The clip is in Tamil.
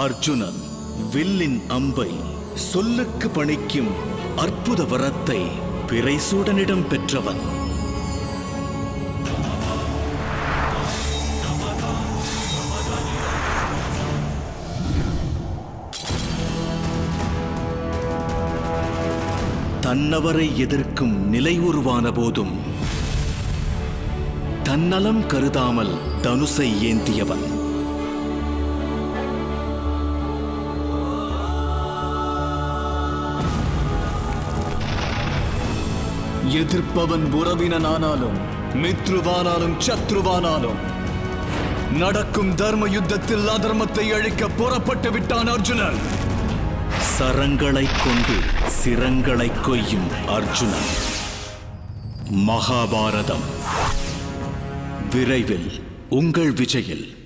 அர்ஜுனன் வில்லின் அம்பை சொல்லுக்கு பணிக்கும் அற்புத வரத்தை பிறைசூடனிடம் பெற்றவன். தன்னவரை எதிர்க்கும் நிலை உருவான போதும் தன்னலம் கருதாமல் தனுசை ஏந்தியவன். எதிர்ப்பவன் உறவினனானாலும் மித்ருவானாலும் சத்ருவானாலும் நடக்கும் தர்ம யுத்தத்தில் அதர்மத்தை அழிக்க புறப்பட்டு விட்டான் அர்ஜுனன். சரங்களைக் கொண்டு சிரங்களைக் கொய்யும் அர்ஜுனன். மகாபாரதம். விரைவில் உங்கள் விஜயில்.